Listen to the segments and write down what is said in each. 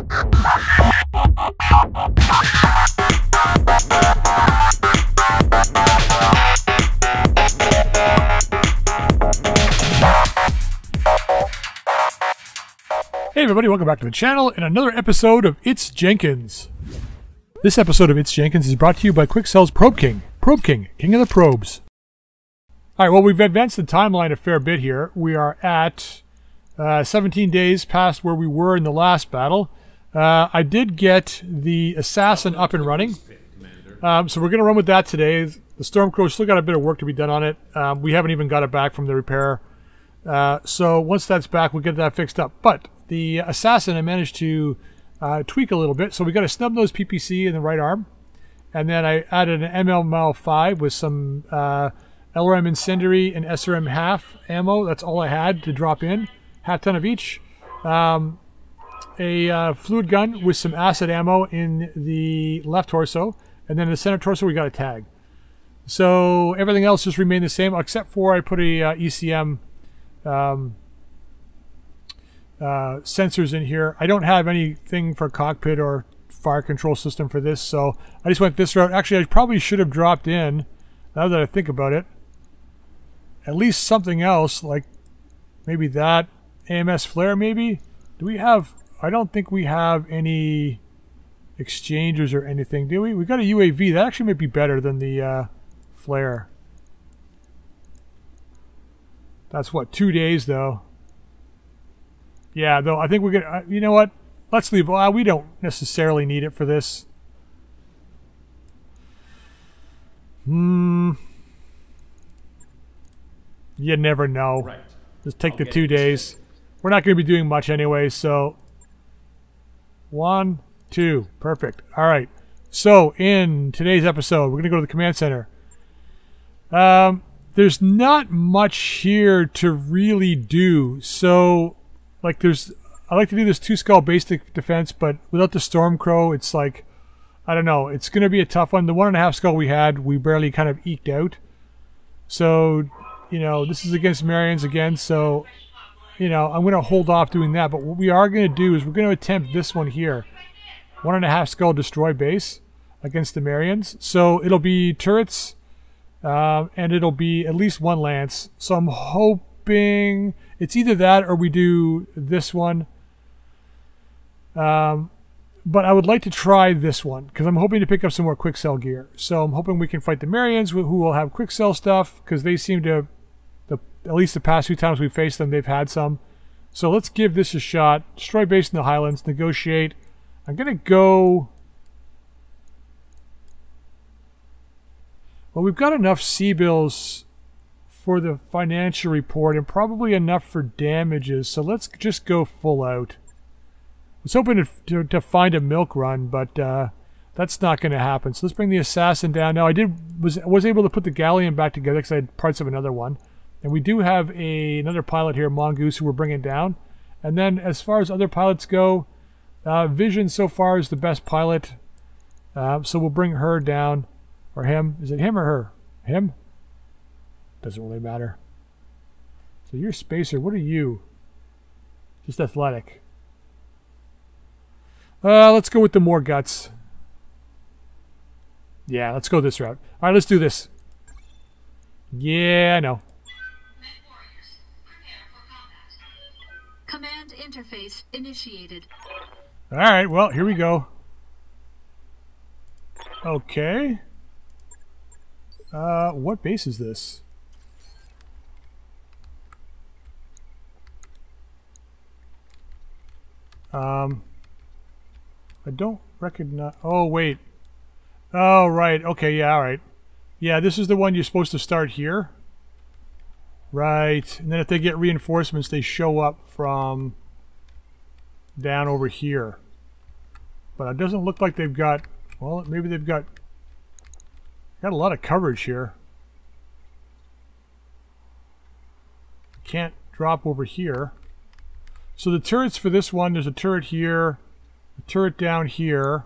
Hey everybody, welcome back to the channel and another episode of It's Jenkins. This episode of It's Jenkins is brought to you by Quikscell's Probe King. Probe King, king of the probes. Alright, well we've advanced the timeline a fair bit here. We are at uh, 17 days past where we were in the last battle. Uh, I did get the assassin up and running. Um, so we're going to run with that today. The Stormcrow still got a bit of work to be done on it. Um, we haven't even got it back from the repair. Uh, so once that's back, we'll get that fixed up. But the assassin, I managed to uh, tweak a little bit. So we got a snub nose PPC in the right arm. And then I added an MLML5 with some uh, LRM Incendiary and SRM half ammo. That's all I had to drop in. Half ton of each. Um, a uh, fluid gun with some acid ammo in the left torso. And then in the center torso, we got a tag. So everything else just remained the same, except for I put a uh, ECM um, uh, sensors in here. I don't have anything for cockpit or fire control system for this, so I just went this route. Actually, I probably should have dropped in, now that I think about it, at least something else, like maybe that AMS flare, maybe? Do we have, I don't think we have any exchangers or anything, do we? We got a UAV. That actually might be better than the uh, flare. That's what, two days though. Yeah, though I think we're gonna. Uh, you know what? Let's leave. Uh, we don't necessarily need it for this. Hmm. You never know. Right. Just take I'll the two days. We're not going to be doing much anyway, so. One, two. Perfect. All right. So, in today's episode, we're going to go to the command center. Um, there's not much here to really do. So, like, there's. I like to do this two skull basic defense, but without the Stormcrow, it's like. I don't know. It's going to be a tough one. The one and a half skull we had, we barely kind of eked out. So, you know, this is against Marians again, so, you know, I'm going to hold off doing that. But what we are going to do is we're going to attempt this one here. One and a half skull destroy base against the Marians. So it'll be turrets, um, and it'll be at least one lance. So I'm hoping it's either that or we do this one. Um, but I would like to try this one because I'm hoping to pick up some more Quikscell gear. So I'm hoping we can fight the Marians who will have Quikscell stuff because they seem to, at least the past few times we've faced them, they've had some. So let's give this a shot. Destroy base in the Highlands, negotiate. I'm gonna go. Well, we've got enough C bills for the financial report and probably enough for damages. So let's just go full out. I was hoping to, to, to find a milk run, but uh, that's not going to happen. So let's bring the assassin down. Now I did was was able to put the galleon back together because I had parts of another one, and we do have a another pilot here, Mongoose, who we're bringing down. And then as far as other pilots go, uh, Vision so far is the best pilot, uh, so we'll bring her down, or him. Is it him or her? Him. Doesn't really matter. So you're spacer. What are you? Just athletic. Uh, let's go with the more guts. Yeah, let's go this route. All right, let's do this. Yeah, I know. Interface initiated. All right, well, here we go. Okay. Uh, what base is this? Um, I don't recognize. Oh, wait. Oh, right. Okay, yeah, all right. Yeah, this is the one you're supposed to start here. Right. And then if they get reinforcements, they show up from down over here. But it doesn't look like they've got, well, maybe they've got, got a lot of coverage here. Can't drop over here. So the turrets for this one, there's a turret here, a turret down here,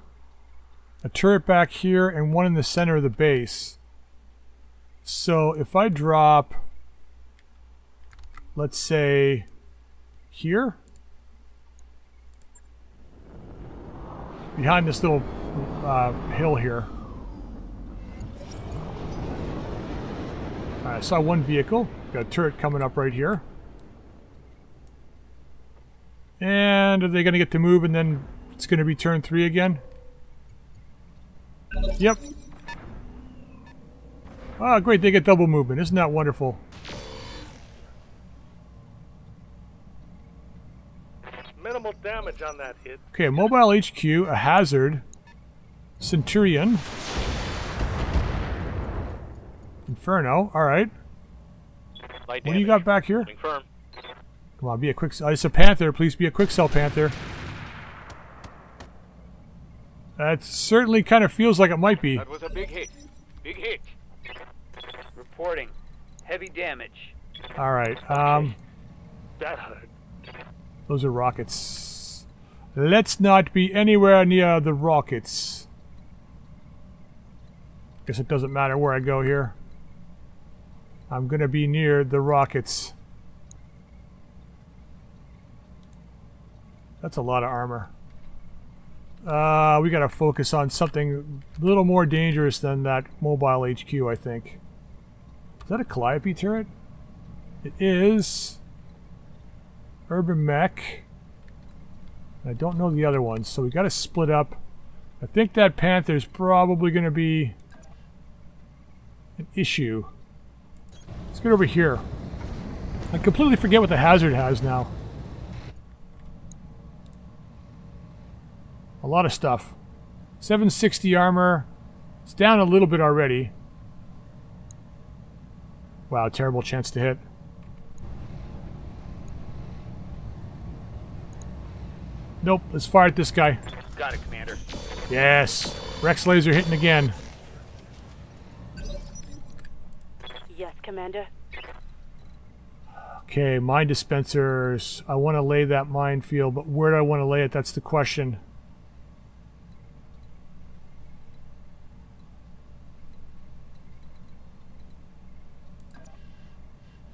a turret back here, and one in the center of the base. So if I drop, let's say, here, behind this little uh, hill here. I saw one vehicle. Got a turret coming up right here. And are they going to get to move and then it's going to be turn three again? Yep. Ah, great, they get double movement. Isn't that wonderful? Minimal damage on that hit. Okay, mobile HQ, a hazard, Centurion, Inferno. All right. Light What do you got back here? Confirm. Come on, be a quick. Uh, it's a Panther. Please be a Quikscell Panther. That certainly kind of feels like it might be. That was a big hit. Big hit. Reporting. Heavy damage. All right. Um, That hurt. Those are rockets. Let's not be anywhere near the rockets. Guess it doesn't matter where I go here. I'm gonna be near the rockets. That's a lot of armor. Uh, we gotta focus on something a little more dangerous than that mobile HQ, I think. Is that a Calliope turret? It is. Urban Mech. I don't know the other ones, so we gotta split up. I think that Panther's probably gonna be an issue. Let's get over here. I completely forget what the hazard has now. A lot of stuff. 760 armor. It's down a little bit already. Wow, terrible chance to hit. Nope, let's fire at this guy. Got it, Commander. Yes. Rex laser hitting again. Yes, Commander. Okay, mine dispensers. I want to lay that minefield, but where do I want to lay it? That's the question.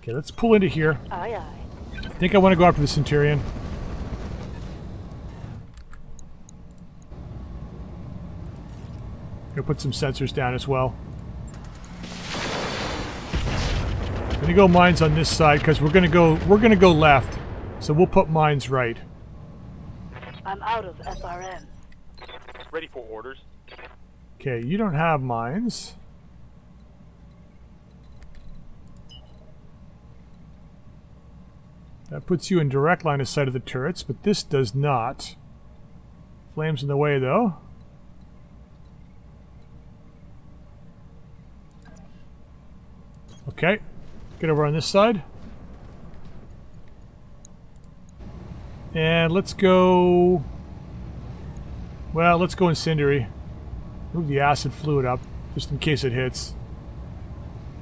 Okay, let's pull into here. Aye, aye. I think I want to go after the Centurion. Put some sensors down as well. Gonna go mines on this side because we're gonna go we're gonna go left. So we'll put mines right. I'm out of SRM. Ready for orders. Okay, you don't have mines. That puts you in direct line of sight of the turrets, but this does not. Flames in the way, though. Okay, get over on this side. And let's go... Well, let's go incendiary. Move the acid fluid up, just in case it hits.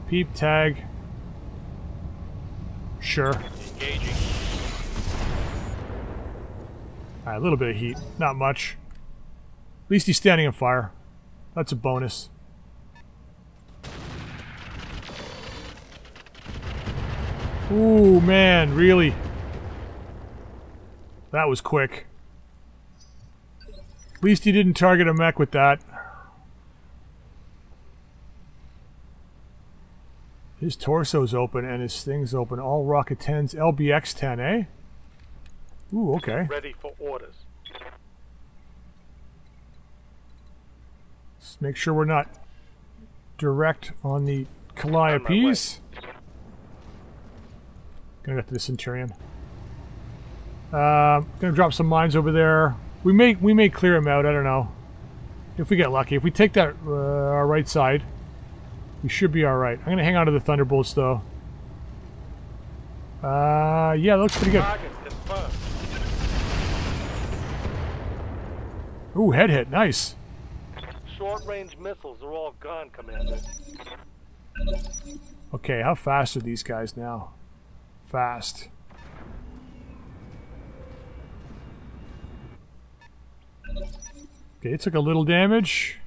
Peep tag. Sure. Engaging. Alright, a little bit of heat. Not much. At least he's standing on fire. That's a bonus. Ooh, man, really? That was quick. At least he didn't target a mech with that. His torso's open and his thing's open. All Rocket 10s, LBX 10, eh? Ooh, okay. Ready for orders. Let's make sure we're not direct on the Calliopes. Gonna get to the Centurion. Uh, gonna drop some mines over there. We may we may clear him out. I don't know. If we get lucky, if we take that uh, our right side, we should be all right. I'm gonna hang on to the Thunderbolts though. Uh, yeah, looks pretty good. Ooh, head hit, nice. Short-range missiles are all gone, Commander. Okay, how fast are these guys now? Fast. Okay, it took a little damage.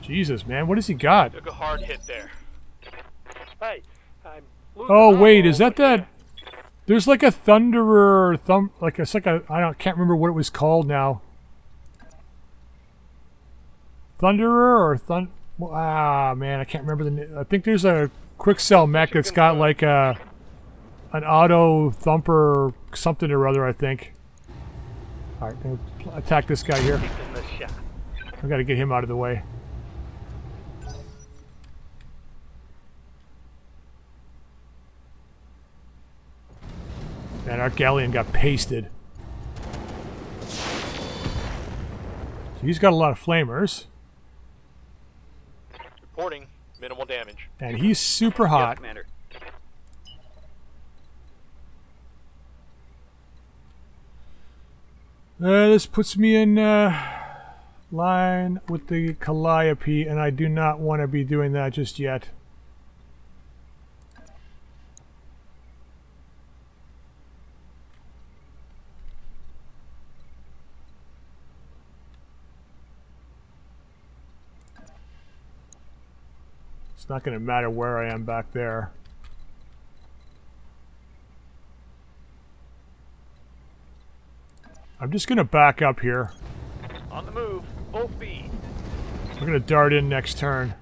Jesus, man, what has he got? Took a hard hit there. Hey, I'm Oh, wait, is that that? There's like a Thunderer, thumb, like it's like a I don't can't remember what it was called now. Thunderer or Thun? Ah man, I can't remember the. na- I think there's a Quikscell mech that's got like a an auto thumper something or other. I think. All right, gonna attack this guy here. I got to get him out of the way. And our galleon got pasted. So he's got a lot of flamers, Reporting minimal damage. and he's super Yes, hot. Commander. Uh, this puts me in uh, line with the Calliope, and I do not want to be doing that just yet. It's not going to matter where I am back there. I'm just going to back up here. On the move. Full speed. We're going to dart in next turn.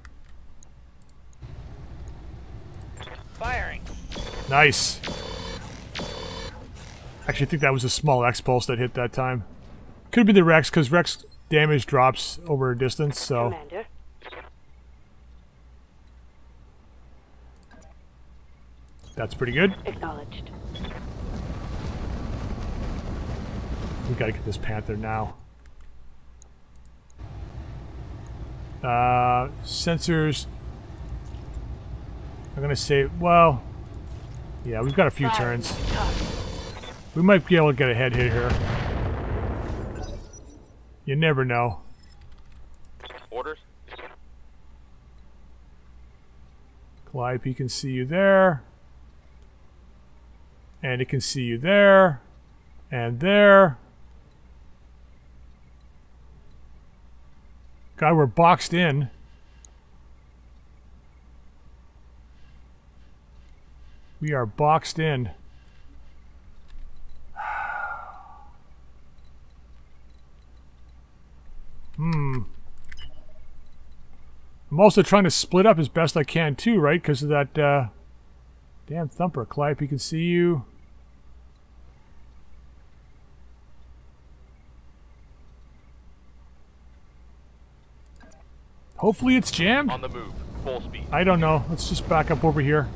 Firing. Nice. Actually, I think that was a small X pulse that hit that time. Could be the Rex, because Rex damage drops over a distance, so. Commander. That's pretty good. Acknowledged. We gotta get this Panther now. Uh, sensors. I'm gonna say, well, yeah, we've got a few turns. We might be able to get a head hit here. You never know. Orders. Calliope can see you there. And it can see you there. And there. God, we're boxed in. We are boxed in. Hmm. I'm also trying to split up as best I can too, right? Because of that uh, damn thumper. Clive. He can see you. Hopefully it's jammed. On the move. Full speed. I don't know. Let's just back up over here.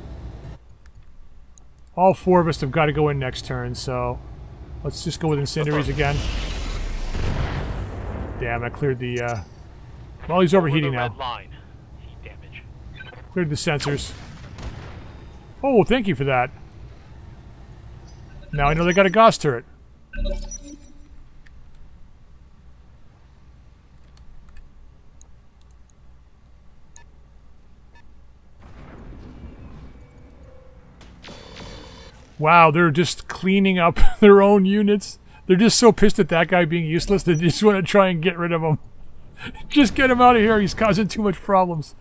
All four of us have got to go in next turn, so let's just go with incendiaries again. Damn, I cleared the. Uh... Well, he's Over overheating now. line. Heat damage. Cleared the sensors. Oh, thank you for that. Now I know they got a Gauss turret. Wow, they're just cleaning up their own units. They're just so pissed at that guy being useless, they just want to try and get rid of him. just get him out of here, he's causing too much problems.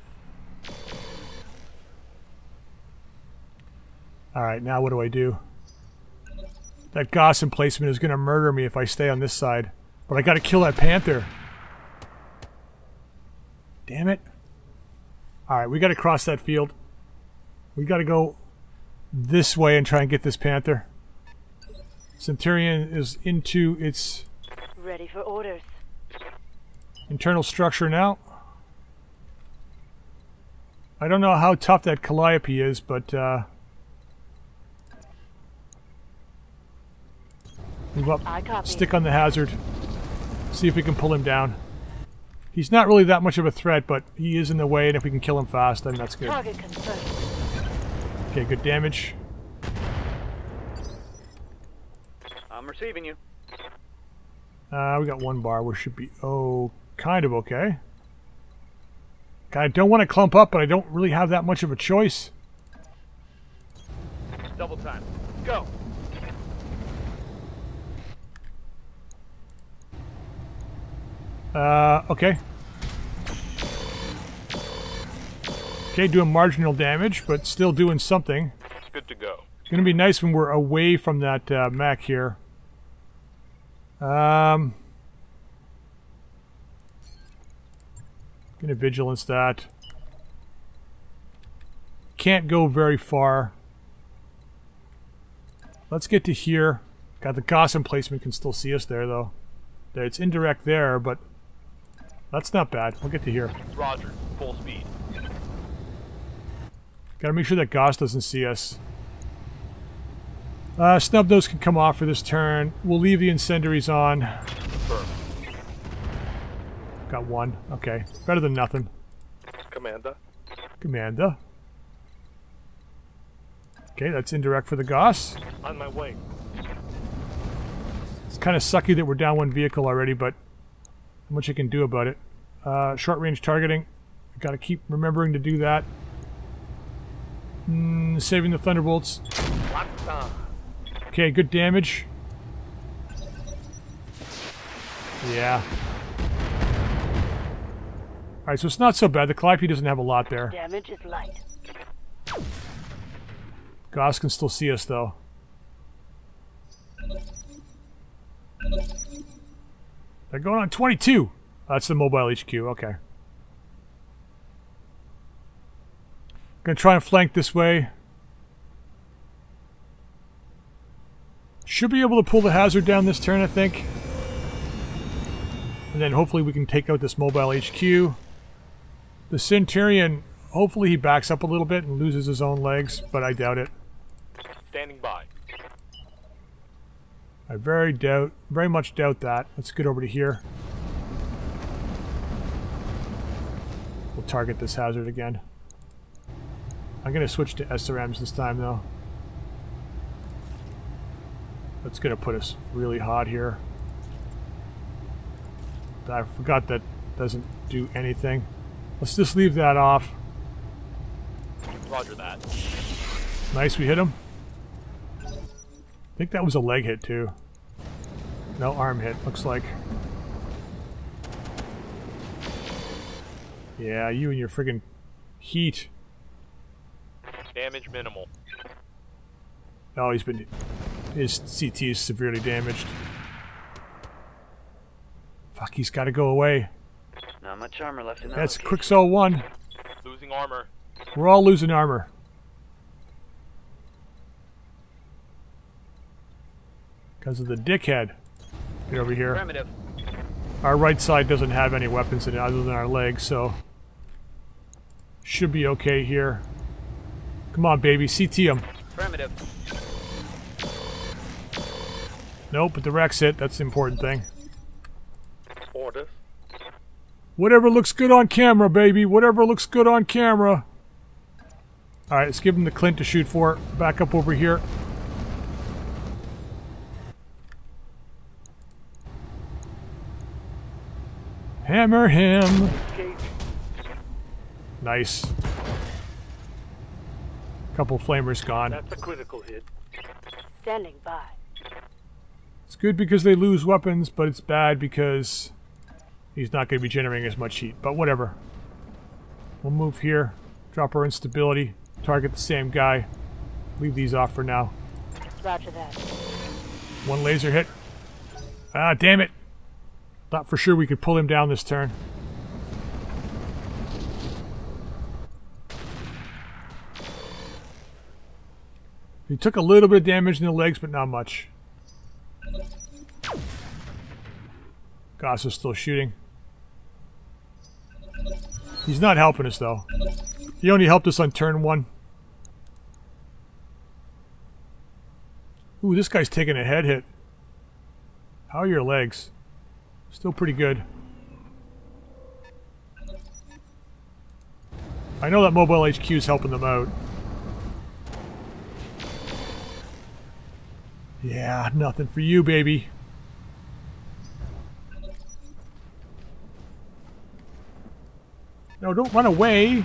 Alright, now what do I do? That Gauss emplacement is going to murder me if I stay on this side. But I got to kill that Panther. Damn it. Alright, we got to cross that field. We got to go this way and try and get this Panther. Centurion is into its Ready for orders. internal structure now. I don't know how tough that Calliope is, but uh, move up, stick on the hazard, see if we can pull him down. He's not really that much of a threat, but he is in the way, and if we can kill him fast, then that's good. Okay, good damage. I'm receiving you. Uh, we got one bar, we should be oh, kind of okay. I don't want to clump up, but I don't really have that much of a choice. Double time. Go. Uh, okay. Okay, doing marginal damage, but still doing something. It's good to go. It's gonna be nice when we're away from that uh, mech here. Um, gonna vigilance that. Can't go very far. Let's get to here. Got the Gauss emplacement can still see us there though. There, it's indirect there, but that's not bad. We'll get to here. Roger. Full speed. Gotta make sure that Gauss doesn't see us. Uh, Snubnose can come off for this turn. We'll leave the incendiaries on. Got one. Okay. Better than nothing. Commander. Commander. Okay, that's indirect for the Gauss. On my way. It's kind of sucky that we're down one vehicle already, but how much I can do about it. Uh, short range targeting. Gotta keep remembering to do that. Mm, saving the Thunderbolts. Okay, good damage. Yeah. Alright, so it's not so bad. The Calliope doesn't have a lot there. Damage is light. Gauss can still see us, though. They're going on 22. That's the mobile HQ. Okay. Gonna try and flank this way. Should be able to pull the hazard down this turn, I think. And then hopefully we can take out this mobile HQ. The Centurion, hopefully he backs up a little bit and loses his own legs, but I doubt it. Standing by. I very doubt, very much doubt that. Let's get over to here. We'll target this hazard again. I'm gonna switch to SRMs this time though. That's gonna put us really hot here. I forgot that doesn't do anything. Let's just leave that off. Roger that. Nice, we hit him. I think that was a leg hit too. No arm hit, looks like. Yeah, you and your friggin' heat. Damage minimal. Oh, he's been... His CT is severely damaged. Fuck, he's gotta go away. Not much armor left in that That's location. Quixo 1. Losing armor. We're all losing armor. Because of the dickhead. Get over here. Affirmative. Our right side doesn't have any weapons in it other than our legs, so... Should be okay here. Come on, baby. CT him. Affirmative. Nope, but the Rex hit. That's the important thing. Orders. Whatever looks good on camera, baby. Whatever looks good on camera. Alright, let's give him the Clint to shoot for. Back up over here. Hammer him. Nice. Couple flamers gone. That's a critical hit. Standing by. It's good because they lose weapons, but it's bad because he's not going to be generating as much heat. But whatever. We'll move here, drop our instability, target the same guy. Leave these off for now. Roger that. One laser hit. Ah, damn it. Thought for sure we could pull him down this turn. He took a little bit of damage in the legs, but not much. Gauss is still shooting. He's not helping us, though. He only helped us on turn one. Ooh, this guy's taking a head hit. How are your legs? Still pretty good. I know that mobile HQ is helping them out. Yeah, nothing for you, baby. No, don't run away.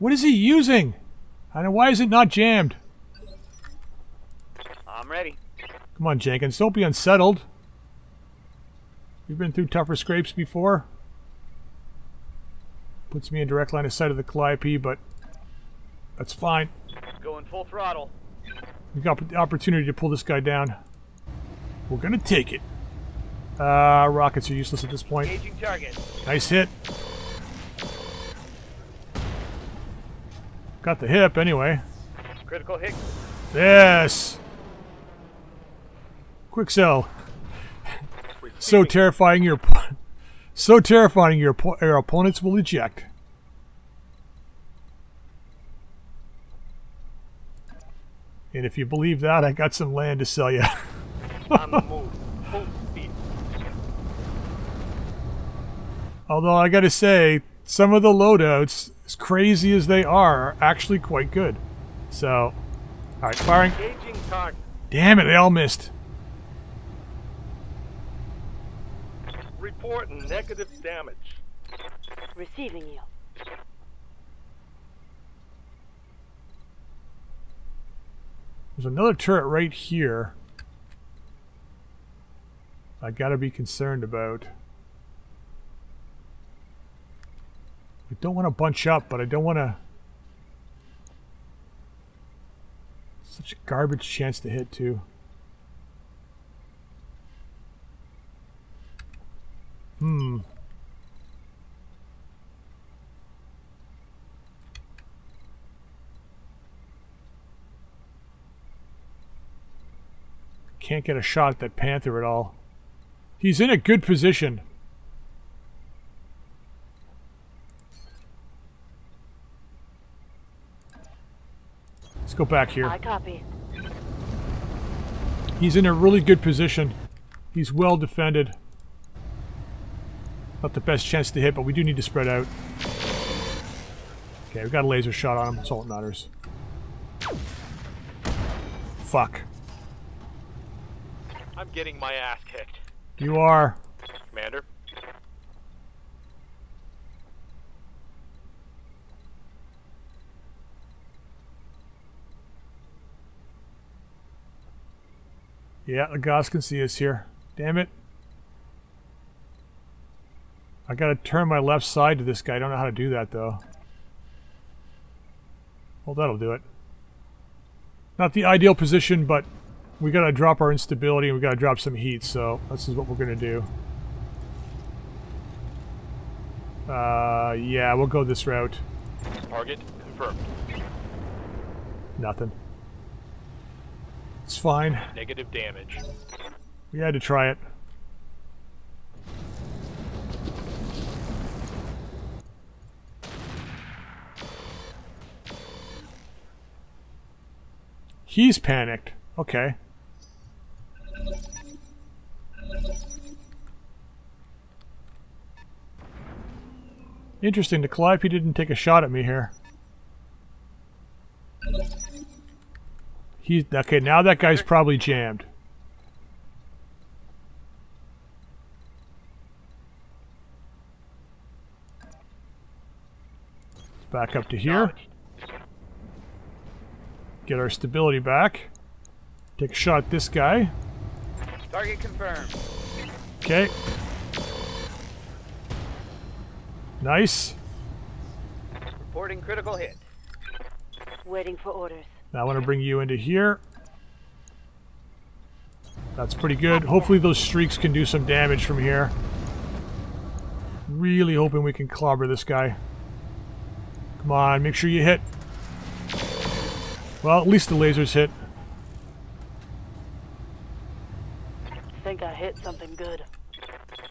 What is he using? And why is it not jammed? I'm ready. Come on, Jenkins, don't be unsettled. You've been through tougher scrapes before. Puts me in direct line of sight of the Calliope, but that's fine. Going full throttle. We got the opportunity to pull this guy down. We're gonna take it. Uh, rockets are useless at this point. Nice hit. Got the hip anyway. Critical hit. Yes. Quikscell. So terrifying your, so terrifying your your opponents will eject. And if you believe that, I got some land to sell you. On the move. Full speed. Although I gotta say, some of the loadouts, as crazy as they are, are actually quite good. So, alright, firing. Damn it, they all missed. Reporting negative damage. Receiving you. There's another turret right here. I gotta be concerned about. I don't want to bunch up, but I don't want to. Such a garbage chance to hit, too. Hmm. Can't get a shot at that Panther at all. He's in a good position. Let's go back here. I copy. He's in a really good position. He's well defended. Not the best chance to hit, but we do need to spread out. Okay, we got a laser shot on him. That's all that matters. Fuck. I'm getting my ass kicked. You are. Commander. Yeah, the Gauss can see us here. Damn it. I gotta turn my left side to this guy. I don't know how to do that, though. Well, that'll do it. Not the ideal position, but we gotta drop our instability and we gotta drop some heat, so this is what we're gonna do. Uh, yeah, we'll go this route. Target confirmed. Nothing. It's fine. Negative damage. We had to try it. He's panicked. Okay. Interesting, the Calliope didn't take a shot at me here. He's okay. Now that guy's probably jammed. Back up to here. Get our stability back. Take a shot at this guy. Target confirmed. Okay. Nice. Reporting critical hit. Waiting for orders. Now I want to bring you into here. That's pretty good. Hopefully those streaks can do some damage from here. Really hoping we can clobber this guy. Come on, make sure you hit. Well, at least the lasers hit. Think I hit something good.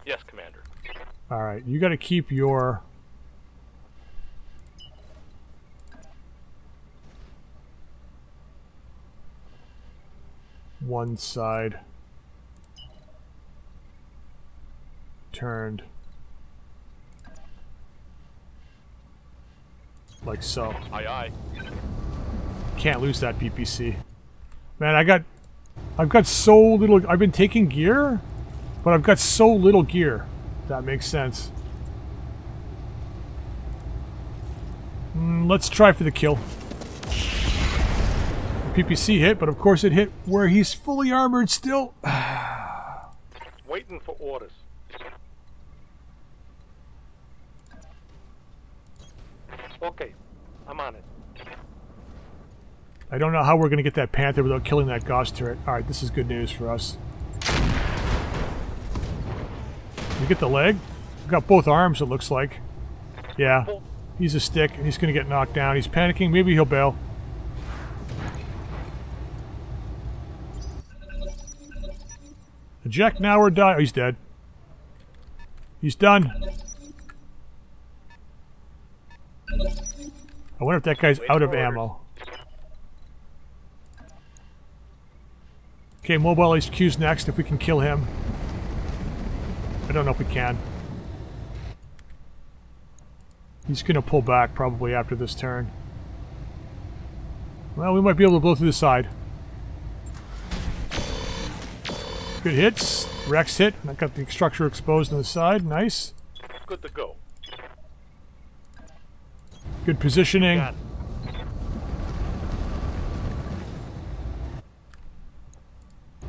Yes, Commander. Alright, you gotta keep your... One side turned like so. Aye, aye. Can't lose that PPC. Man, I got I've got so little I've been taking gear, but I've got so little gear. That makes sense. Mm, let's try for the kill. PPC hit, but of course it hit where he's fully armored still. Waiting for orders. Okay, I'm on it. I don't know how we're going to get that Panther without killing that Gauss turret. Alright, this is good news for us. We get the leg? We've got both arms, it looks like. Yeah. He's a stick, and he's going to get knocked down. He's panicking. Maybe he'll bail. Eject now or die. Oh, he's dead. He's done. I wonder if that guy's Wait out of for orders. ammo. Okay, Mobile HQ's next if we can kill him. I don't know if we can. He's gonna pull back probably after this turn. Well, we might be able to blow through the side. Good hits. Rex hit. I got the structure exposed on the side. Nice. Good to go. Good positioning.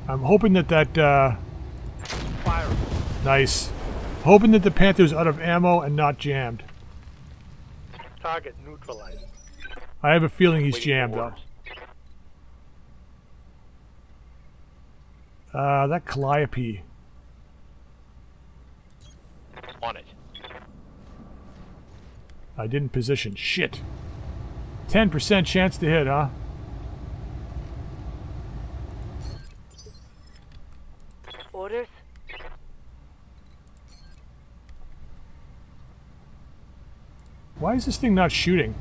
I'm hoping that that, uh. Nice. Hoping that the Panther's out of ammo and not jammed. Target neutralized. I have a feeling he's jammed though. Uh, that Calliope. On it. I didn't position. Shit. 10% chance to hit, huh? Orders? Why is this thing not shooting?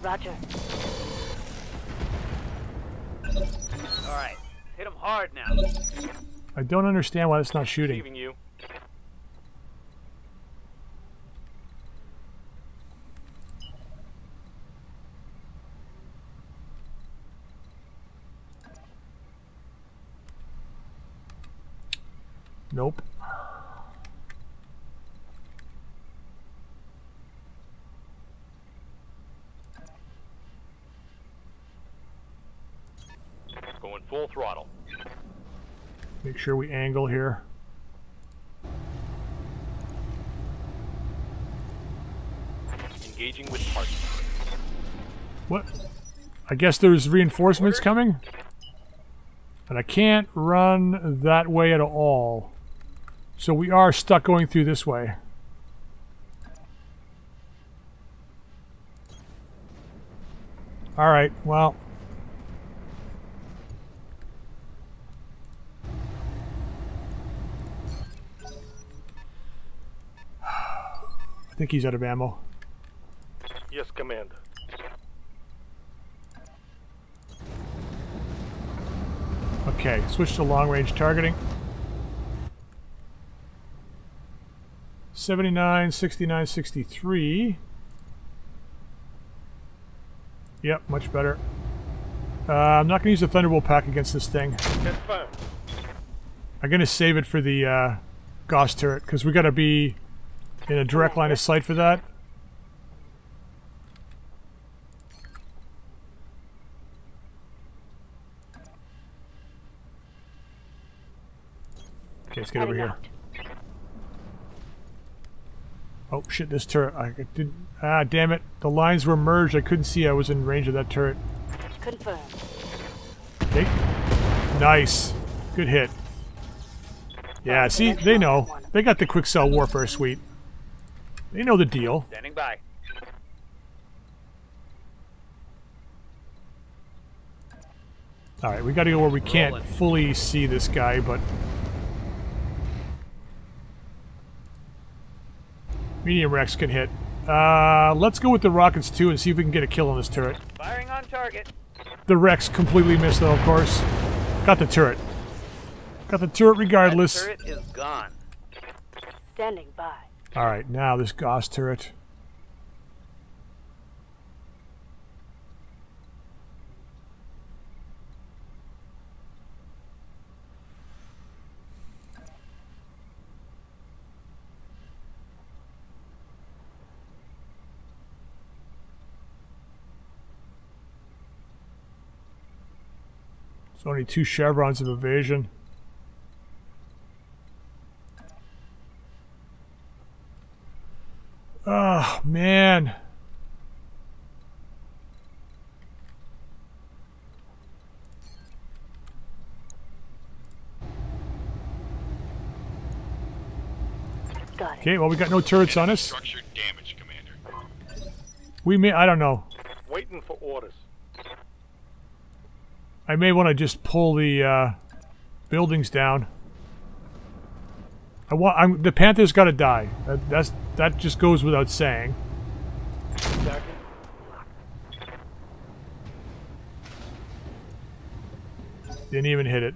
Roger. Alright. Hit him hard now. I don't understand why it's not shooting. Leaving you. Nope. Going full throttle. Make sure we angle here. Engaging with target. What? I guess there's reinforcements coming? And I can't run that way at all. So we are stuck going through this way. Alright, well. I think he's out of ammo. Yes, Commander. Okay, switch to long range targeting. 79, 69, 63. Yep, much better. Uh, I'm not going to use the Thunderbolt pack against this thing. I'm going to save it for the uh, Gauss turret, because we got to be in a direct line of sight for that. Okay, let's get over here. Oh shit, this turret. I didn't. Ah, damn it. The lines were merged. I couldn't see I was in range of that turret. Confirmed. Okay. Nice. Good hit. Yeah, see, they know. They got the Quikscell warfare suite. They know the deal. Standing by. Alright, we gotta go where we can't Rolling. fully see this guy, but... Medium Rex can hit. Uh, let's go with the rockets too and see if we can get a kill on this turret. Firing on target. The Rex completely missed though, of course. Got the turret. Got the turret That regardless. turret is gone. Standing by. Alright, now this Gauss turret. It's only two chevrons of evasion. Got it. Okay, well we got no turrets on us. Structure damage, Commander. We may I don't know. Waiting for orders. I may want to just pull the uh, buildings down. I want I'm, the Panther's got to die. That, that's that just goes without saying. Exactly. Didn't even hit it.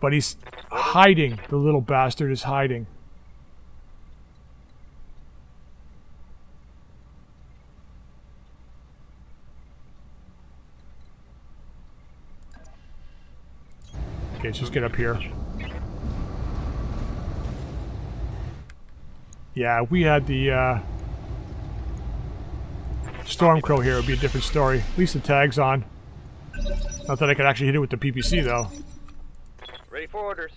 But he's hiding. The little bastard is hiding. Okay, let's just get up here. Yeah, if we had the uh, Stormcrow here, it would be a different story. At least the tag's on. Not that I could actually hit it with the PPC though. Ready for orders.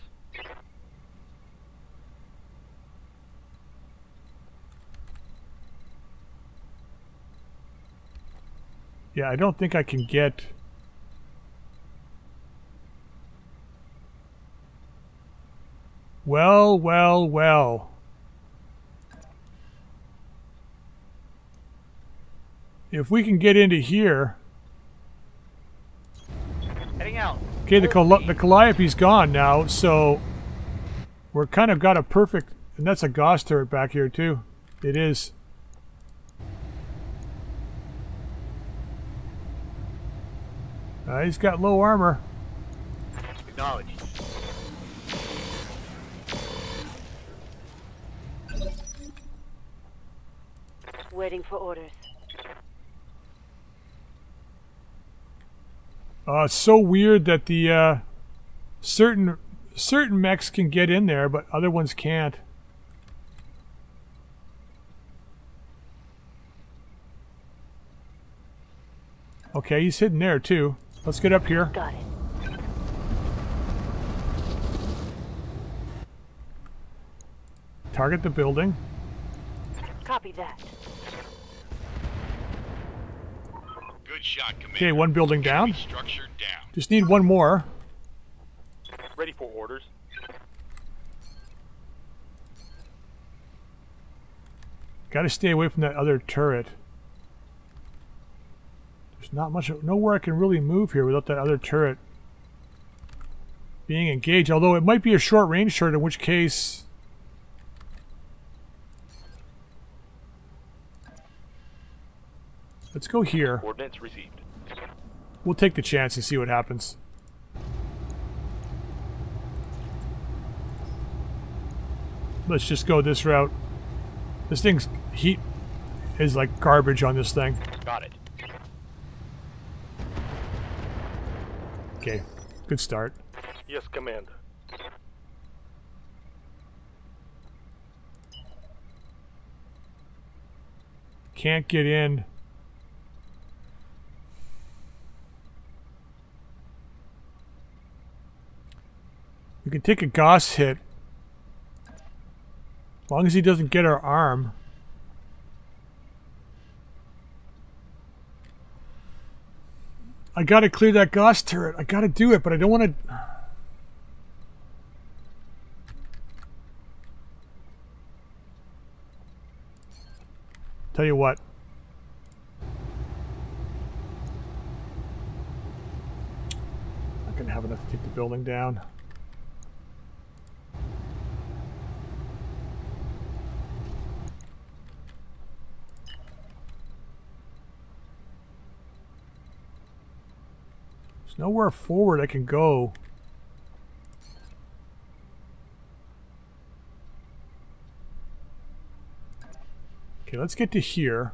Yeah, I don't think I can get... Well, well, well. If we can get into here... Heading out. Okay, the, Call the Calliope's gone now, so... We're kind of got a perfect... And that's a Gauss turret back here, too. It is. Uh, he's got low armor. Acknowledged. Waiting for orders. Uh, it's so weird that the uh, certain certain mechs can get in there, but other ones can't. Okay, he's hidden there too. Let's get up here. Got it. Target the building. Copy that. Good shot, Commander. Okay, one building down. Structure down. Just need one more. Ready for orders. Got to stay away from that other turret. There's not much, nowhere I can really move here without that other turret being engaged. Although it might be a short range turret, in which case. Let's go here. Coordinates received. We'll take the chance and see what happens. Let's just go this route. This thing's heat is like garbage on this thing. Got it. Okay, good start. Yes, Commander. Can't get in. We can take a Gauss hit. As long as he doesn't get our arm. I gotta clear that Gauss turret. I gotta do it, but I don't want to... Tell you what. Not gonna have enough to take the building down. There's nowhere forward I can go. Okay, let's get to here.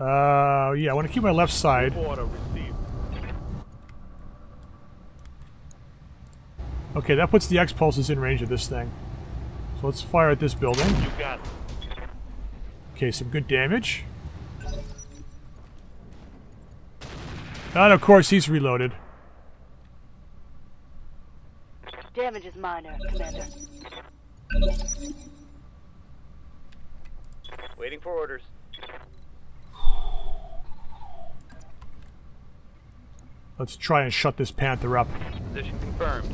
Uh, yeah, I want to keep my left side. Okay, that puts the X-pulses in range of this thing. So let's fire at this building. You got it. Okay, some good damage. And of course, he's reloaded. Damage is minor, Commander. Waiting for orders. Let's try and shut this Panther up. Position confirmed.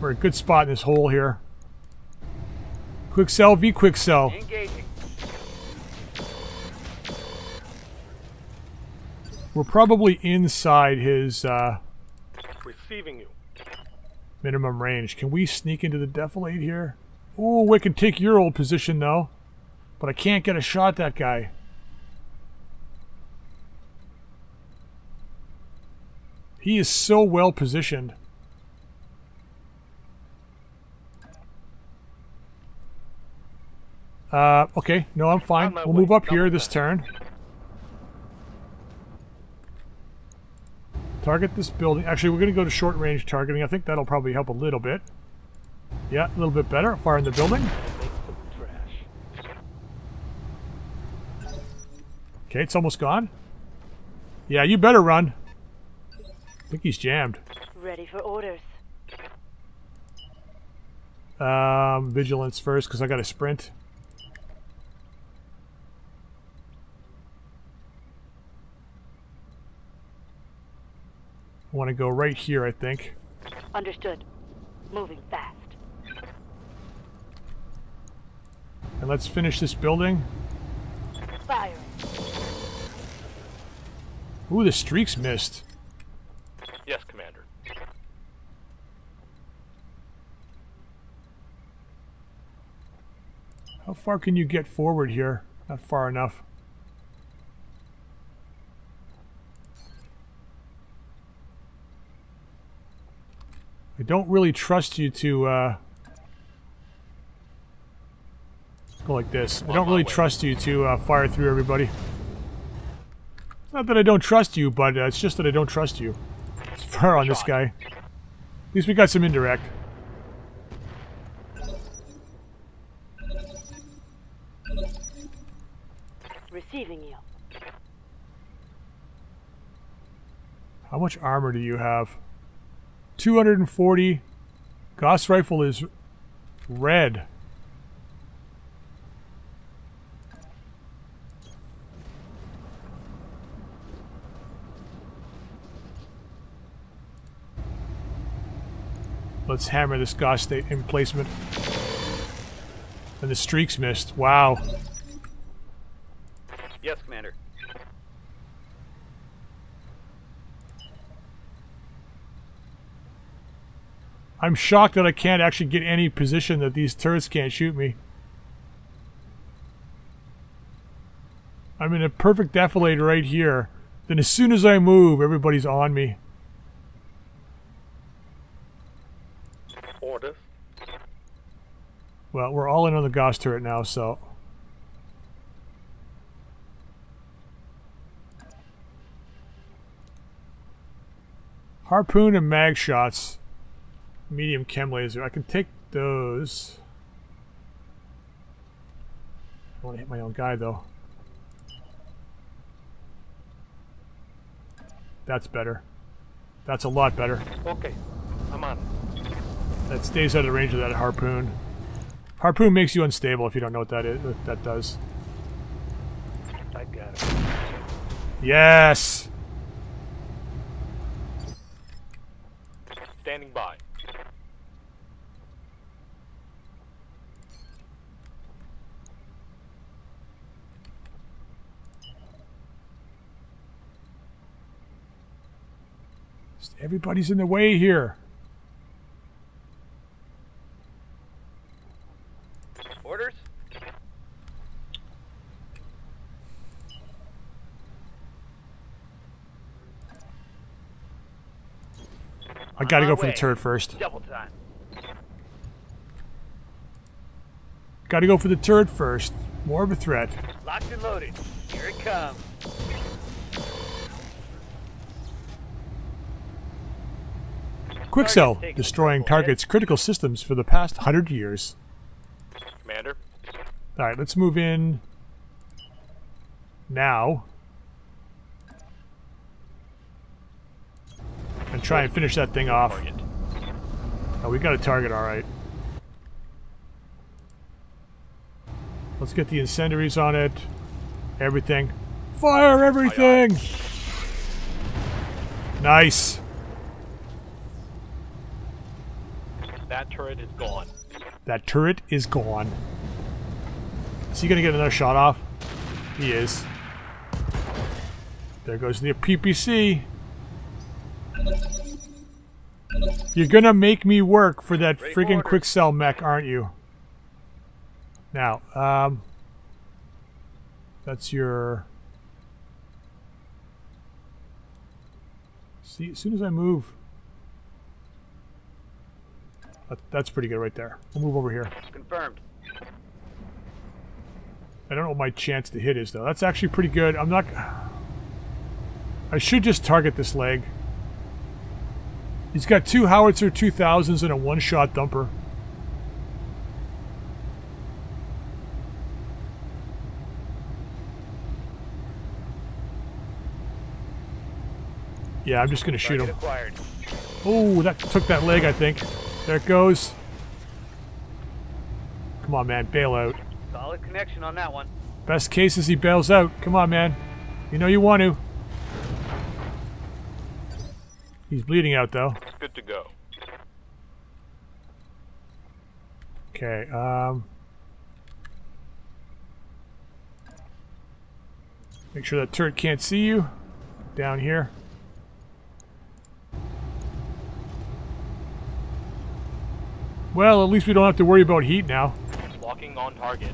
We're a good spot in this hole here. Quikscell, V Quikscell. Engaging. We're probably inside his uh, Receiving you. minimum range. Can we sneak into the defilade here? Ooh, we can take your old position though. But I can't get a shot at that guy. He is so well positioned. Uh, okay. No, I'm fine. We'll move up here this turn. Target this building. Actually, we're going to go to short range targeting. I think that'll probably help a little bit. Yeah, a little bit better. Fire in the building. Okay, it's almost gone. Yeah, you better run. I think he's jammed. Ready for orders. Um, vigilance first, because I got a sprint. I want to go right here, I think. Understood. Moving fast. And let's finish this building. Firing. Ooh, the streaks missed. Yes, Commander. How far can you get forward here? Not far enough. I don't really trust you to uh, go like this. I don't really trust you to uh, fire through everybody. It's not that I don't trust you, but uh, it's just that I don't trust you. It's far on this guy. At least we got some indirect. Receiving you. How much armor do you have? 240. Gauss rifle is red. Let's hammer this Gauss state emplacement. And the streaks missed. Wow. Yes, Commander. I'm shocked that I can't actually get any position that these turrets can't shoot me. I'm in a perfect defilade right here. Then as soon as I move, everybody's on me. Orders. Well, we're all in on the Gauss turret now, so... Harpoon and mag shots. Medium chem laser. I can take those. I want to hit my own guy, though. That's better. That's a lot better. Okay. I'm on. That stays out of the range of that harpoon. Harpoon makes you unstable if you don't know what that is. What that does. I got it. Yes. Standing by. Everybody's in the way here. Orders? I gotta go for the turret first. Double time. Gotta go for the turret first. More of a threat. Locked and loaded. Here it comes. Quikscell, destroying targets' critical systems for the past hundred years. Commander. Alright, let's move in now. And try and finish that thing off. Oh, we got a target, alright. Let's get the incendiaries on it. Everything. Fire everything! Nice. That turret is gone. That turret is gone. Is he gonna get another shot off? He is. There goes the PPC. You're gonna make me work for that Ready friggin' Quikscell mech, aren't you? Now, um... That's your... See, as soon as I move... That, that's pretty good right there. We'll move over here. Confirmed. I don't know what my chance to hit is, though. That's actually pretty good. I'm not... I should just target this leg. He's got two Howitzer 2000s and a one-shot Thumper. Yeah, I'm just going to shoot him. Oh, that took that leg, I think. There it goes. Come on, man. Bail out. Solid connection on that one. Best case is he bails out. Come on, man. You know you want to. He's bleeding out, though. Good to go. Okay, um... Make sure that turret can't see you. Down here. Well, at least we don't have to worry about heat now. Locking on target.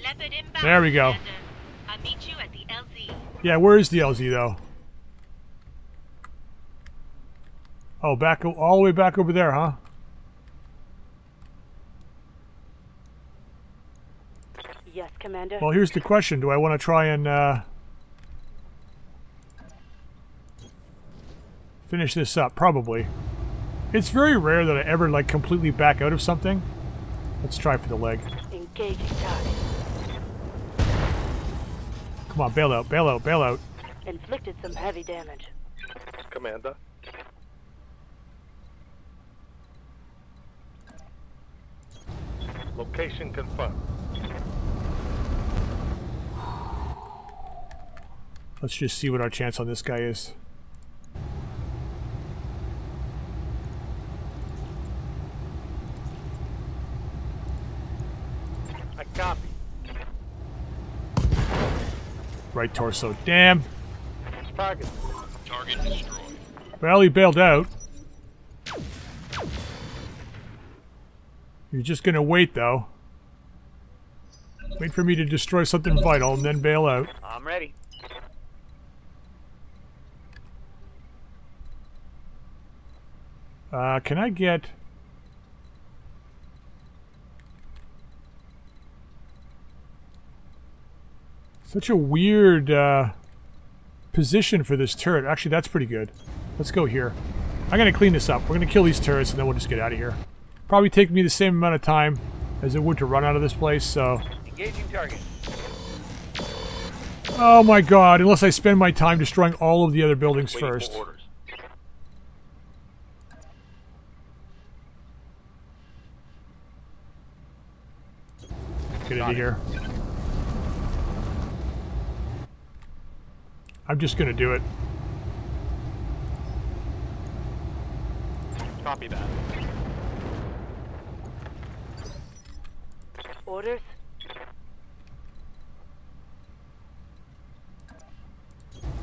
Leopard inbound. There we go. I'll meet you at the LZ. Yeah, where is the LZ, though? Oh, back all the way back over there, huh? Yes, Commander. Well, here's the question. Do I want to try and uh, finish this up? Probably. It's very rare that I ever like completely back out of something. Let's try for the leg. Engaging target. Come on, bail out, bail out, bail out. Inflicted some heavy damage. Commander. Location confirmed. Let's just see what our chance on this guy is. I copy. Right torso. Damn. Target. Target destroyed. Well, he bailed out. You're just gonna wait, though. Wait for me to destroy something vital and then bail out. I'm ready. Uh, can I get... Such a weird uh, position for this turret. Actually, that's pretty good. Let's go here. I'm going to clean this up. We're going to kill these turrets and then we'll just get out of here. Probably take me the same amount of time as it would to run out of this place, so... Engaging target. Oh my god, unless I spend my time destroying all of the other buildings Waiting first. Get out of here. I'm just gonna do it. Copy that. Orders?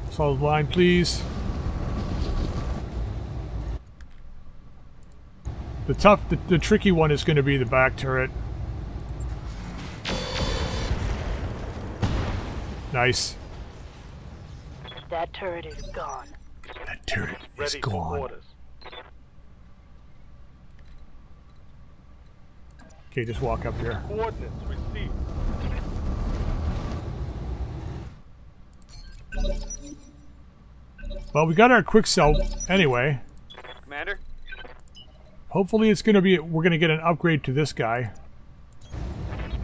Solid line, please. The tough, the, the tricky one is going to be the back turret. Nice. That turret is gone. That turret is Ready for gone. Okay, just walk up here. Coordinates received. Well, we got our Quikscell anyway. Commander? Hopefully, it's going to be we're going to get an upgrade to this guy.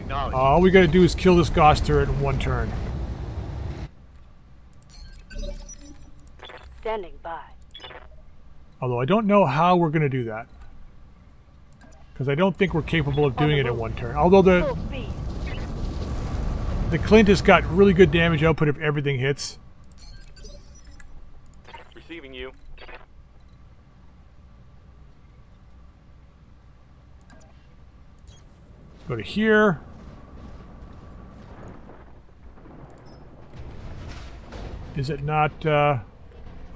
Acknowledge. all we got to do is kill this Gauss turret in one turn. Standing by. Although I don't know how we're going to do that. Because I don't think we're capable of doing it in one turn. Although the... The Clint has got really good damage output if everything hits. Receiving you. Go to here. Is it not... Uh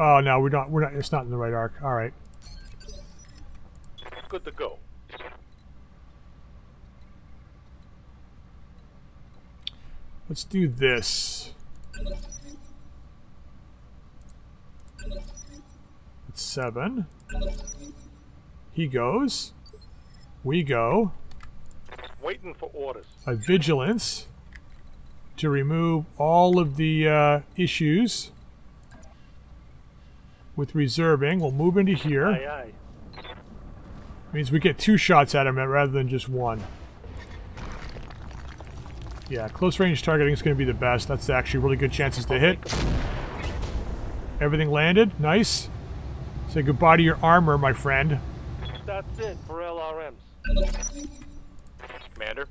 oh no, we're not. We're not. It's not in the right arc. All right. Good to go. Let's do this. That's seven. He goes. We go. Waiting for orders. A vigilance to remove all of the uh, issues with reserving. We'll move into here. Aye, aye. Means we get two shots at him rather than just one. Yeah, close range targeting is going to be the best. That's actually really good chances to hit. Everything landed. Nice. Say goodbye to your armor, my friend. That's it for LRMs. Commander.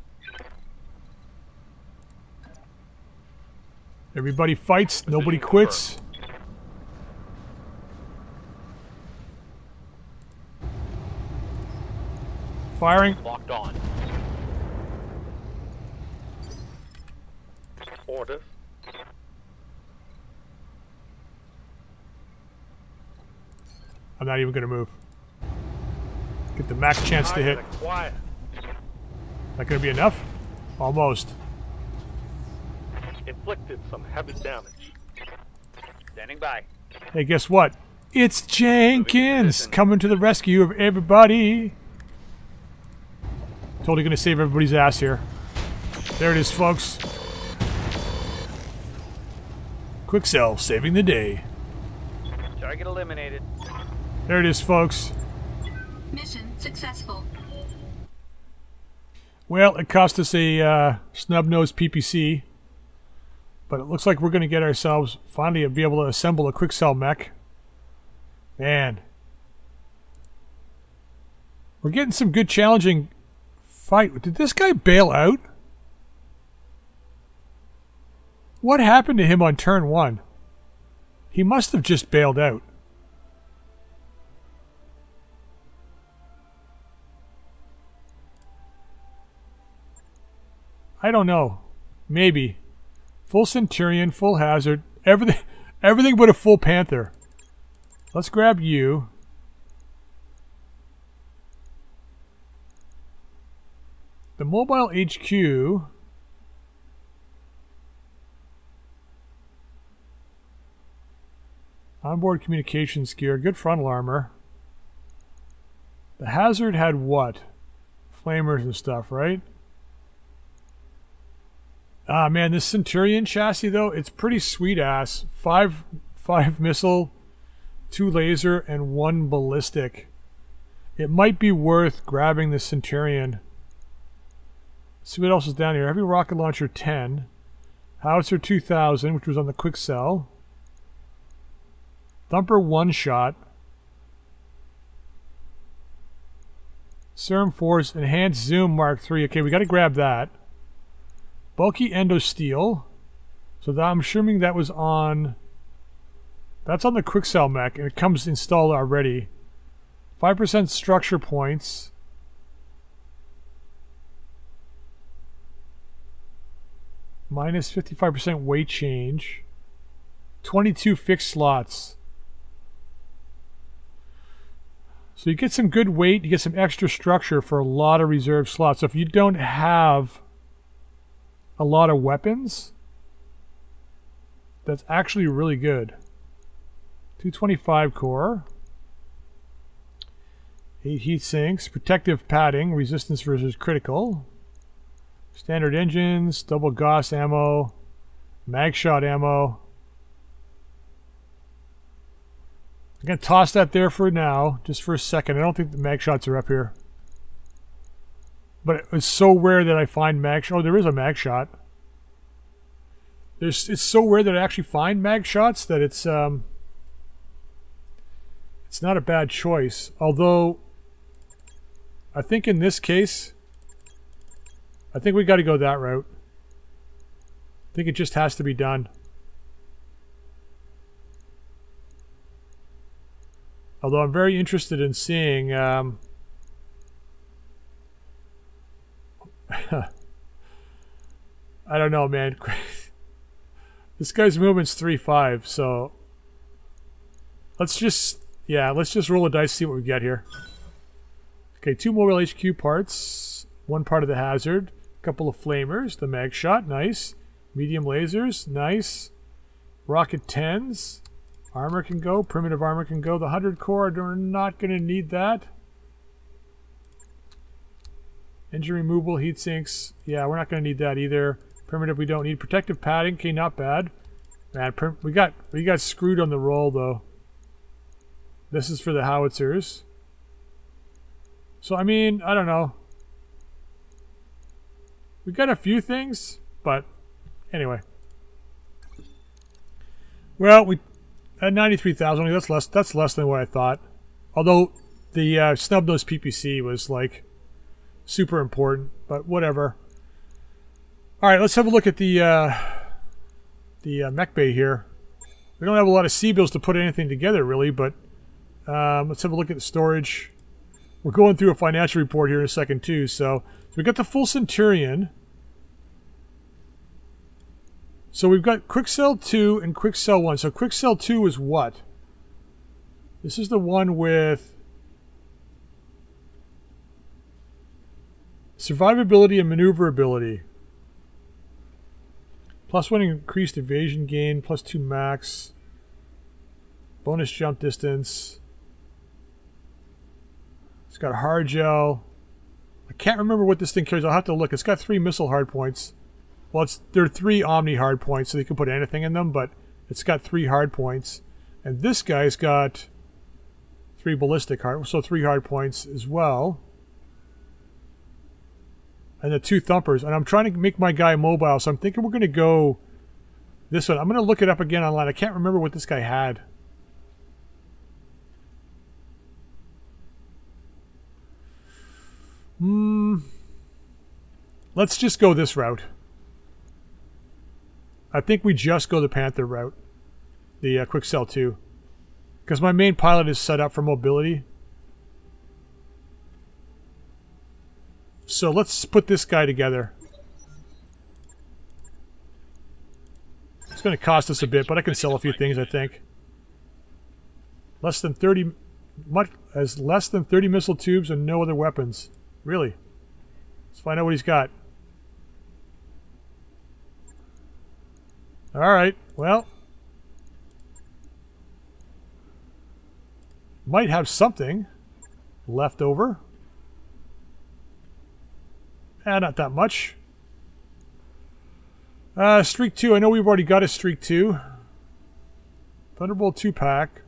Everybody fights. Nobody quits. Firing. Locked on. Orders. I'm not even going to move. Get the max chance to hit. Acquired. That going to be enough? Almost. Inflicted some heavy damage. Standing by. Hey, guess what? It's Jenkins coming to the rescue of everybody. Totally going to save everybody's ass here. There it is, folks. Quikscell, saving the day. Target eliminated. There it is, folks. Mission successful. Well, it cost us a uh, snub-nosed PPC, but it looks like we're going to get ourselves finally be able to assemble a Quikscell mech. Man, we're getting some good challenging fight. Did this guy bail out? What happened to him on turn one? He must have just bailed out. I don't know. Maybe. Full Centurion, full Hazard, everything everything but a full Panther. Let's grab you. The mobile HQ Onboard communications gear, good frontal armor. The Hazard had what? Flamers and stuff, right? Ah man, this Centurion chassis though, it's pretty sweet ass. Five five missile, two laser, and one ballistic. It might be worth grabbing the Centurion. See what else is down here. Heavy rocket launcher 10. Howitzer 2000, which was on the Quikscell. Thumper one shot. Serum Force Enhanced Zoom Mark III. Okay, we got to grab that. Bulky Endo Steel. So that, I'm assuming that was on. That's on the Quikscell mech, and it comes installed already. 5% structure points. Minus 55% weight change. 22 fixed slots. So you get some good weight, you get some extra structure for a lot of reserve slots. So if you don't have a lot of weapons, that's actually really good. 225 core. 8 heat sinks, protective padding, resistance versus critical. Standard engines, double Gauss ammo, mag shot ammo. I'm going to toss that there for now, just for a second. I don't think the mag shots are up here. But it's so rare that I find mag. Oh, there is a mag shot. There's, it's so rare that I actually find mag shots that it's um, it's not a bad choice. Although, I think in this case, I think we got to go that route. I think it just has to be done. Although I'm very interested in seeing um, I don't know, man. this guy's movement's three five, so let's just yeah, let's just roll the dice, see what we get here. Okay, two mobile HQ parts, one part of the hazard, couple of flamers, the mag shot, nice. Medium lasers, nice. Rocket 10s, armor can go, primitive armor can go. The 100 core, we're not going to need that. Engine removal, heat sinks, yeah, we're not going to need that either. Primitive, we don't need. Protective padding, okay, not bad. Man, we got we got screwed on the roll though. This is for the howitzers. So I mean, I don't know. We got a few things, but anyway. Well, we at ninety-three thousand. That's less. That's less than what I thought. Although the uh, snub nose PPC was like super important, but whatever. All right, let's have a look at the uh, the uh, mech bay here. We don't have a lot of C-bills to put anything together, really, but um, let's have a look at the storage. We're going through a financial report here in a second, too. So, so we got the full Centurion. So we've got Quikscell 2 and Quikscell 1. So Quikscell 2 is what? This is the one with survivability and maneuverability. Plus one increased evasion gain, plus two max. Bonus jump distance. It's got a hard gel. I can't remember what this thing carries. I'll have to look. It's got three missile hard points. Well, it's there are three Omni hard points, so you can put anything in them, but it's got three hard points. And this guy's got three ballistic hard, so three hard points as well. And the two thumpers. And I'm trying to make my guy mobile, so I'm thinking we're going to go this one. I'm going to look it up again online. I can't remember what this guy had. Hmm. Let's just go this route. I think we just go the Panther route. The uh, Quikscell 2. Because my main pilot is set up for mobility. So let's put this guy together. It's going to cost us a bit, but I can sell a few things, I think. Less than 30... Much, as less than 30 missile tubes and no other weapons. Really? Let's find out what he's got. Alright, well. Might have something left over. Eh, not that much. Uh, Streak 2. I know we've already got a Streak 2. Thunderbolt 2 pack.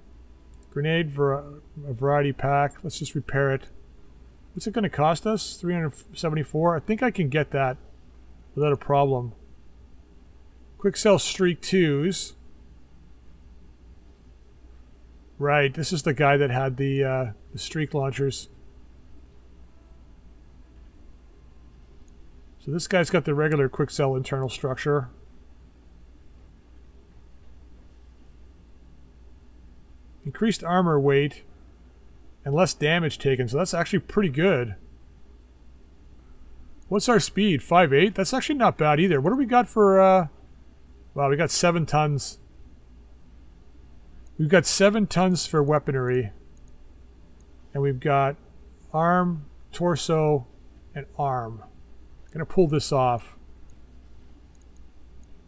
Grenade a variety pack. Let's just repair it. What's it going to cost us? 374? I think I can get that without a problem. Quikscell Streak 2s. Right, this is the guy that had the, uh, the Streak launchers. So this guy's got the regular Quikscell internal structure. Increased armor weight and less damage taken, so that's actually pretty good. What's our speed? 5.8? That's actually not bad either. What do we got for, uh... Wow, we got 7 tons. We've got 7 tons for weaponry. And we've got arm, torso, and arm. To pull this off.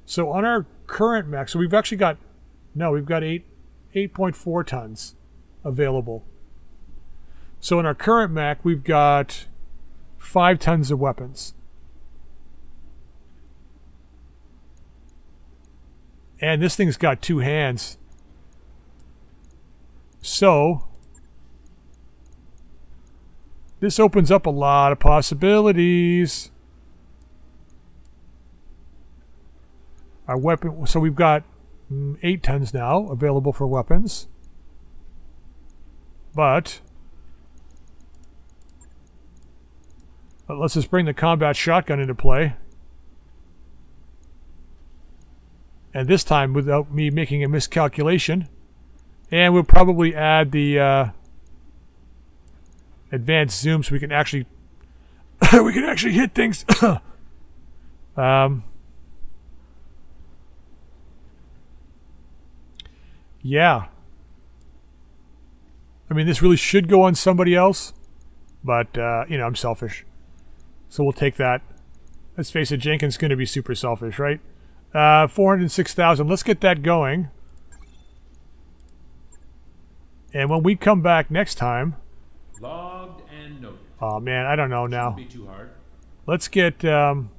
So on our current mech, so we've actually got... No, we've got 8, 8.4 tons available. So in our current mech, we've got five tons of weapons. And this thing's got two hands. So, this opens up a lot of possibilities. Our weapon, so we've got mm, eight tons now available for weapons. But But let's just bring the combat shotgun into play. And this time without me making a miscalculation. And we'll probably add the uh, advanced zoom so we can actually we can actually hit things. um, yeah. I mean, this really should go on somebody else, but, uh, you know, I'm selfish. So we'll take that. Let's face it, Jenkins is going to be super selfish, right? Uh, 406,000. Let's get that going. And when we come back next time... Logged and noted. Oh, man, I don't know now. Shouldn't be too hard. Let's get, um...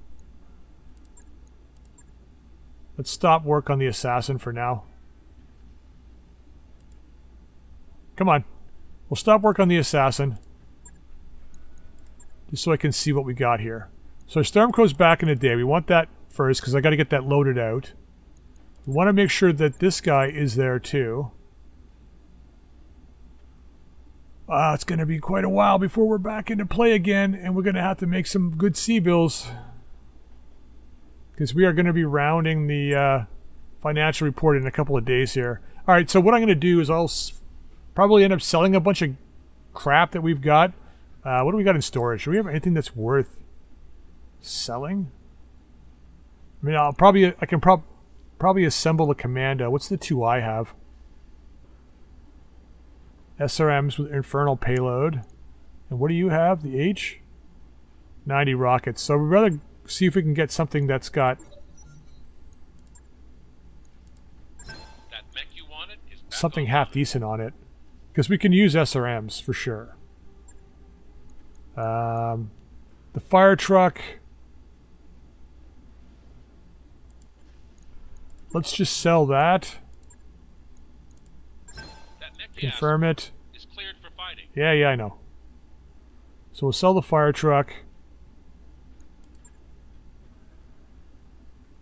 Let's stop work on the assassin for now. Come on. We'll stop work on the assassin. Just so I can see what we got here. So Stormcrow's back in the day. We want that first because I got to get that loaded out. We want to make sure that this guy is there too. Uh, it's going to be quite a while before we're back into play again, and we're going to have to make some good C-bills Because we are going to be rounding the uh, financial report in a couple of days here. Alright, so what I'm going to do is I'll probably end up selling a bunch of crap that we've got. Uh, what do we got in storage? Do we have anything that's worth selling? I mean, I'll probably, I can prob probably assemble a commando. What's the two I have? SRMs with infernal payload. And what do you have? The H? 90 rockets. So we'd rather see if we can get something that's got That mech you wanted is something half decent on it. Because we can use SRMs for sure. Um, the fire truck. Let's just sell that. That mech you asked Confirm it. is cleared for fighting. Yeah, yeah, I know. So we'll sell the fire truck.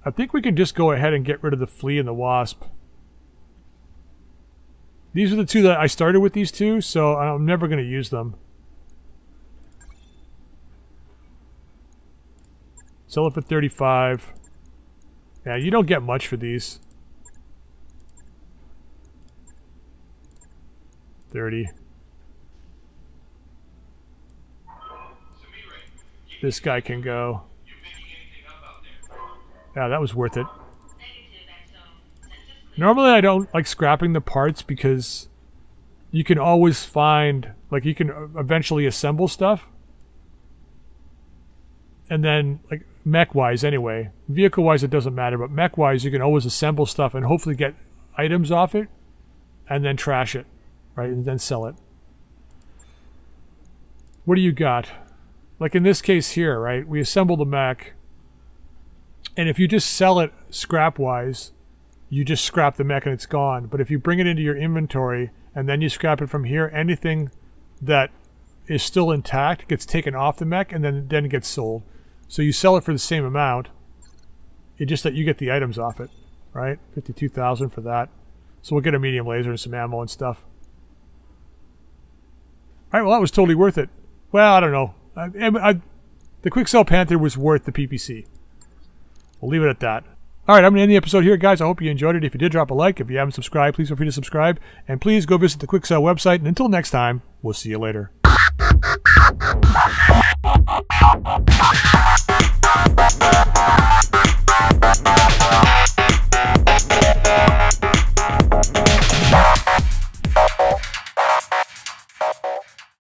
I think we can just go ahead and get rid of the flea and the wasp. These are the two that I started with these two, so I'm never going to use them. Sell it for 35. Yeah, you don't get much for these. 30. This guy can go. Yeah, that was worth it. Normally I don't like scrapping the parts because you can always find, like you can eventually assemble stuff. And then, like, mech-wise anyway. Vehicle-wise it doesn't matter, but mech-wise you can always assemble stuff and hopefully get items off it and then trash it, right, and then sell it. What do you got? Like in this case here, right, we assemble the mech, and if you just sell it scrap-wise, you just scrap the mech and it's gone. But if you bring it into your inventory and then you scrap it from here, anything that is still intact gets taken off the mech and then then gets sold. So you sell it for the same amount. It's just that you get the items off it, right? Fifty-two thousand for that. So we'll get a medium laser and some ammo and stuff. All right, well that was totally worth it. Well, I don't know. I, I, the Quikscell Panther was worth the PPC. We'll leave it at that. All right, I'm going to end the episode here, guys. I hope you enjoyed it. If you did, drop a like. If you haven't subscribed, please feel free to subscribe. And please go visit the Quikscell website. And until next time, we'll see you later. Bye.